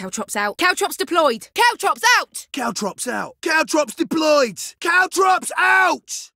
Caltrops out. Caltrops deployed. Caltrops out! Caltrops out. Caltrops deployed. Caltrops out!